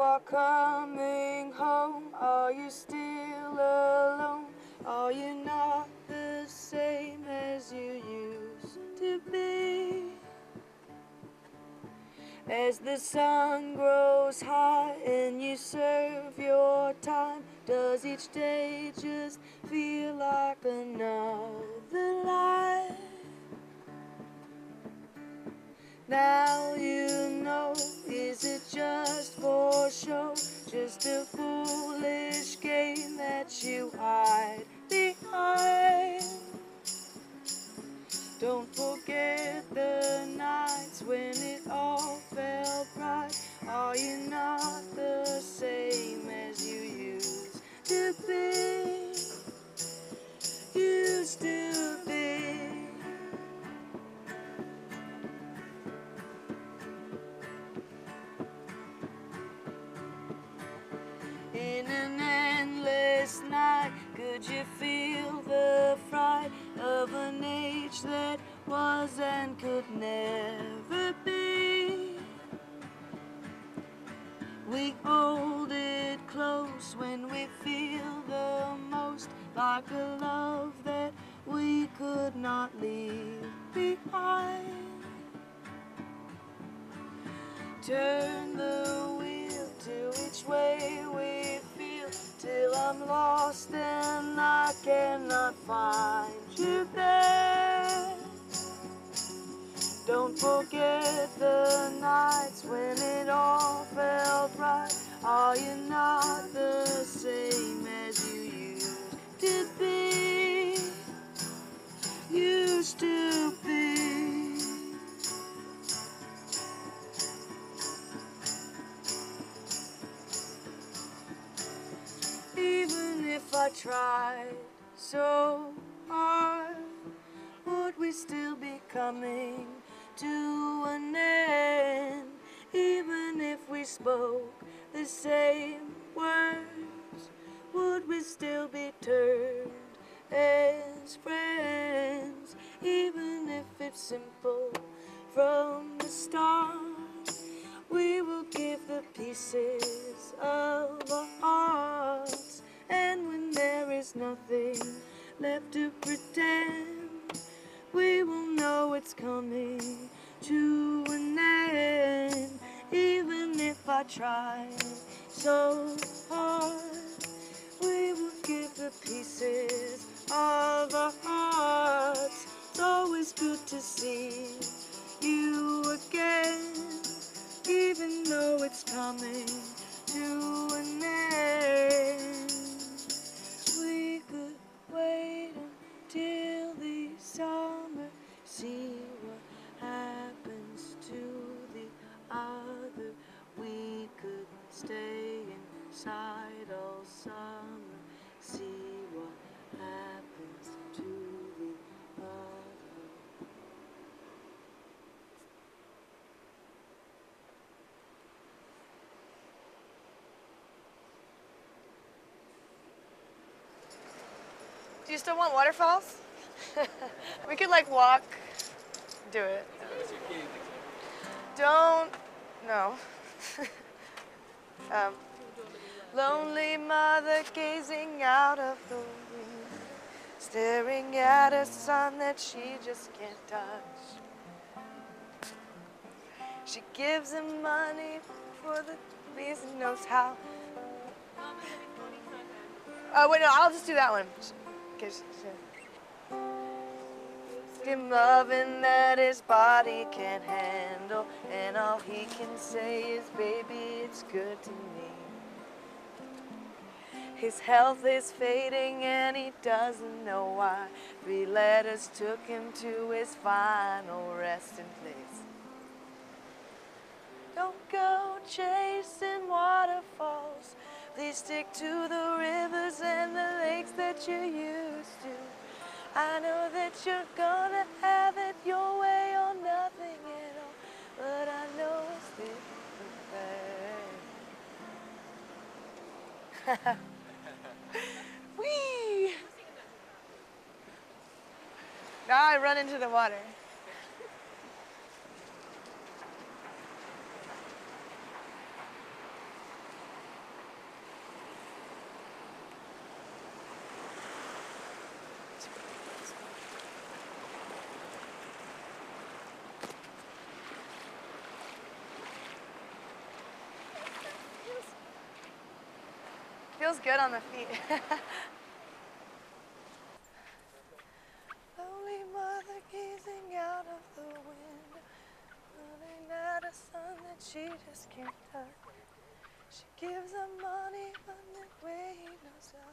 are coming home, are you still alone? Are you not the same as you used to be? As the sun grows high and you serve your time, does each day just feel like another life? Now Just a foolish game that you hide behind. Don't forget the nights when it all felt right. Are you not an endless night, could you feel the fright of an age that was and could never be? We hold it close when we feel the most like a love that we could not leave behind. Turn the wheel to which way cannot find you there. Don't forget the nights when it all felt right. Are you not the same as you used to be? Used to be. Even if I tried so hard, would we still be coming to an end? Even if we spoke the same words, would we still be turned as friends? Even if it's simple from nothing left to pretend, we will know it's coming to an end. Even if I try so hard, we will give the pieces of our hearts. It's always good to see Do you still want waterfalls? we could like walk, do it. Don't, no. um, lonely mother gazing out of the window, staring at a son that she just can't touch. She gives him money for the reason knows how. Oh wait, no, I'll just do that one. Cause him loving that his body can't handle, and all he can say is, "Baby, it's good to me." His health is fading, and he doesn't know why. Three letters took him to his final resting place. Don't go chasing waterfalls. Please stick to the rivers and the lakes that you used to. I know that you're gonna have it your way or nothing at all, but I know it's different. Whee! Now I run into the water. feels good on the feet. Holy mother gazing out of the window, looking at a son that she just can't touch. She gives him money, but that way he knows how.